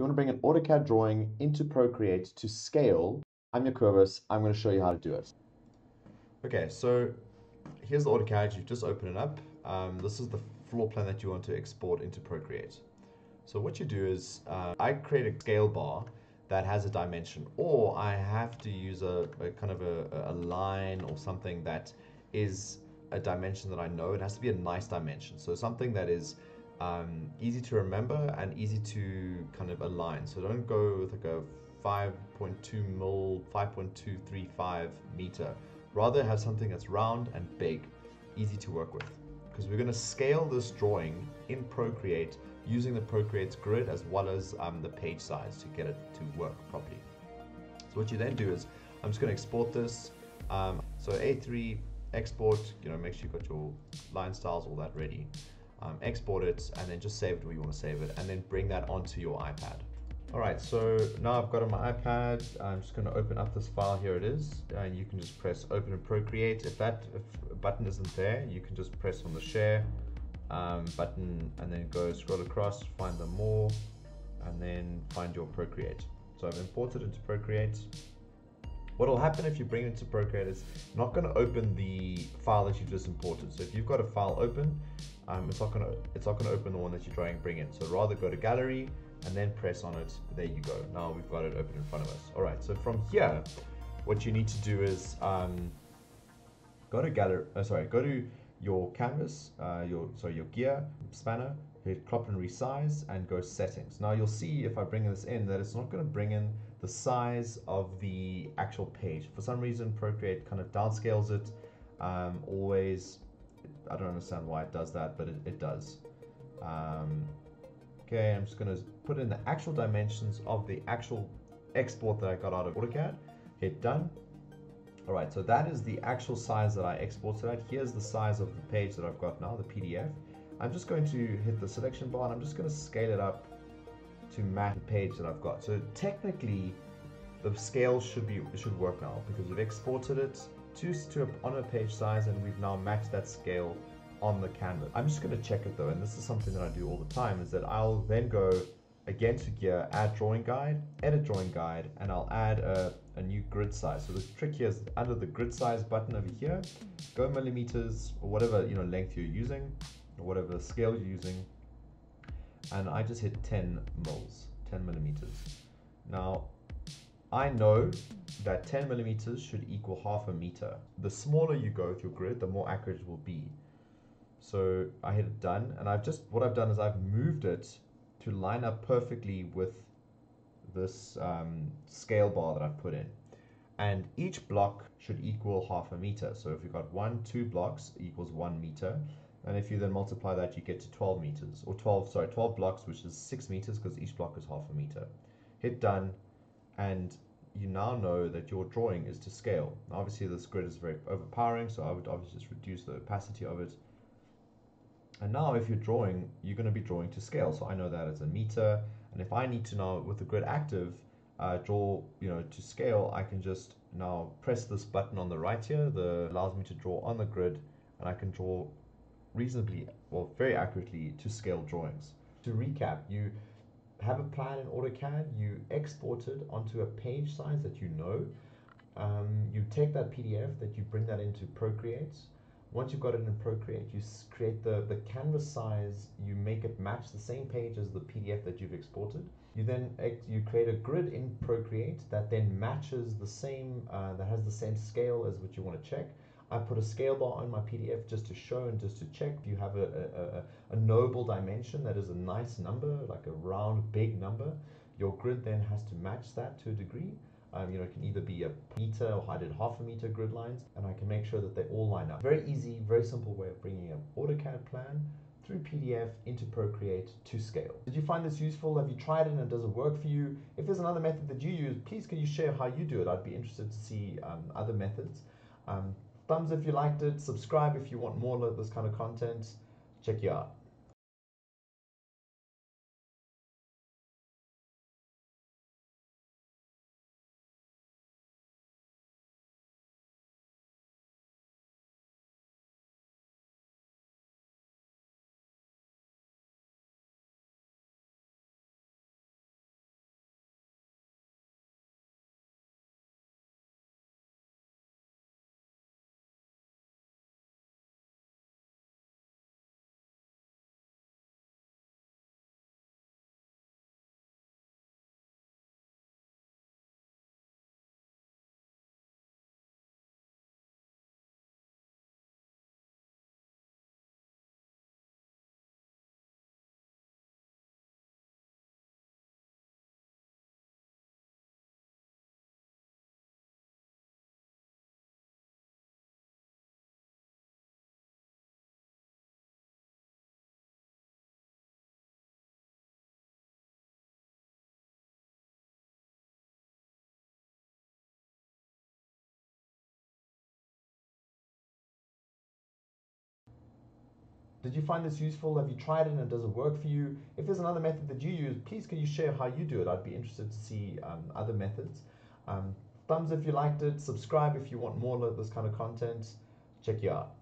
you want to bring an AutoCAD drawing into Procreate to scale. I'm Jacobus. I'm going to show you how to do it. Okay, so here's the AutoCAD. You've just opened it up. Um, this is the floor plan that you want to export into Procreate. So what you do is uh, I create a scale bar that has a dimension or I have to use a, a kind of a, a, line or something that is a dimension that I know. It has to be a nice dimension. So something that is um, easy to remember and easy to kind of align. So don't go with like a 5.2 mil, 5.235 meter. Rather have something that's round and big, easy to work with. Because we're going to scale this drawing in Procreate using the Procreate's grid as well as um, the page size to get it to work properly. So what you then do is, I'm just going to export this. Um, so A3 export, you know, make sure you've got your line styles, all that ready. Um, export it and then just save it where you want to save it and then bring that onto your iPad. All right, so now I've got on my iPad, I'm just going to open up this file. Here it is, and you can just press open and procreate. If that if button isn't there, you can just press on the share um, button and then go scroll across, find the more, and then find your Procreate. So I've imported into Procreate. What will happen if you bring it into Procreate is not going to open the file that you just imported. So if you've got a file open, um, it's not going to it's not going to open the one that you're trying to bring in. So rather go to Gallery and then press on it. There you go. Now we've got it open in front of us. All right. So from here, what you need to do is um, go to Gallery. Oh, sorry, go to your canvas, uh, your sorry, your gear spanner, hit crop and resize, and go settings. Now you'll see if I bring this in that it's not going to bring in the size of the actual page. For some reason, Procreate kind of downscales it. Um, always, I don't understand why it does that, but it, it does. Um, okay, I'm just going to put in the actual dimensions of the actual export that I got out of AutoCAD. Hit done all right, so that is the actual size that I exported at. Here's the size of the page that I've got now, the PDF. I'm just going to hit the selection bar and I'm just going to scale it up to match the page that I've got. So technically, the scale should be should work now because we've exported it to, to a, on a page size and we've now matched that scale on the canvas. I'm just going to check it though, and this is something that I do all the time, is that I'll then go again to gear, add drawing guide, edit drawing guide, and I'll add a, a new grid size. So the trick here is under the grid size button over here, go millimeters or whatever you know length you're using, whatever scale you're using, and I just hit 10 mils, 10 millimeters. Now, I know that 10 millimeters should equal half a meter. The smaller you go with your grid, the more accurate it will be. So I hit it done, and I've just what I've done is I've moved it to line up perfectly with this um, scale bar that I've put in. And each block should equal half a meter. So if you've got one, two blocks equals one meter. And if you then multiply that, you get to 12 meters, or 12, sorry, 12 blocks, which is six meters because each block is half a meter. Hit done, and you now know that your drawing is to scale. obviously, this grid is very overpowering, so I would obviously just reduce the opacity of it and now if you're drawing, you're going to be drawing to scale. So I know that as a meter. And if I need to now, with the grid active, uh, draw you know to scale, I can just now press this button on the right here that allows me to draw on the grid and I can draw reasonably, well, very accurately to scale drawings. To recap, you have a plan in AutoCAD, you export it onto a page size that you know. Um, you take that PDF that you bring that into Procreate once you've got it in Procreate, you create the, the canvas size, you make it match the same page as the PDF that you've exported. You then you create a grid in Procreate that then matches the same, uh, that has the same scale as what you want to check. I put a scale bar on my PDF just to show and just to check. If you have a, a, a, knowable dimension that is a nice number, like a round, big number, your grid then has to match that to a degree. Um, you know, it can either be a meter or I did half a meter grid lines, and I can make sure that they all line up. Very easy, very simple way of bringing an AutoCAD plan through PDF into Procreate to scale. Did you find this useful? Have you tried it and does it work for you? If there's another method that you use, please can you share how you do it? I'd be interested to see um, other methods. Um, thumbs if you liked it, subscribe if you want more of this kind of content. Check you out. Did you find this useful? Have you tried it and does it work for you? If there's another method that you use, please can you share how you do it? I'd be interested to see um, other methods. Um, thumbs if you liked it, subscribe if you want more of this kind of content. Check you out.